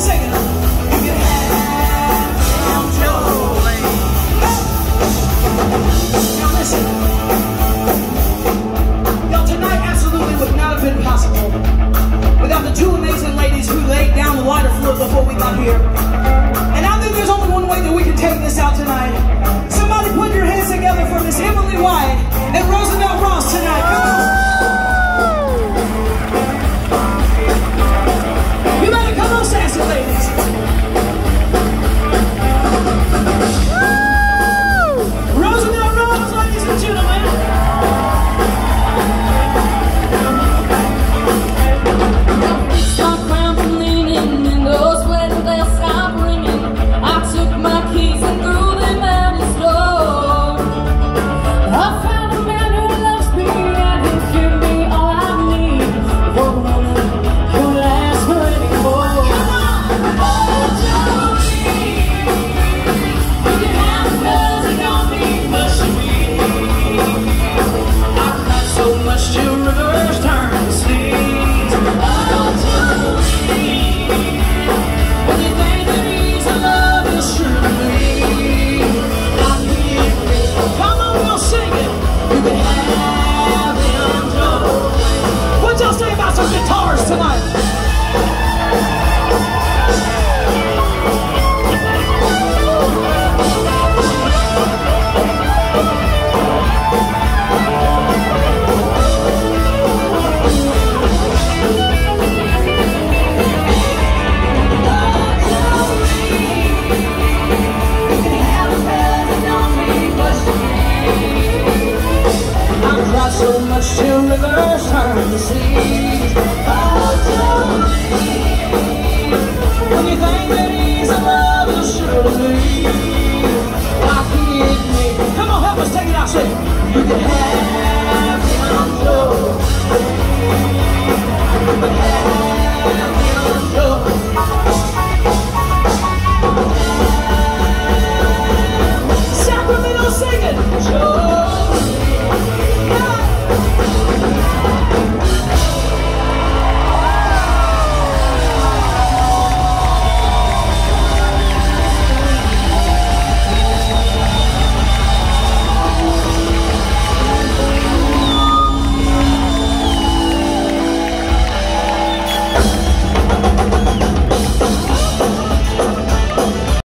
second. Till rivers turn to seas. Oh,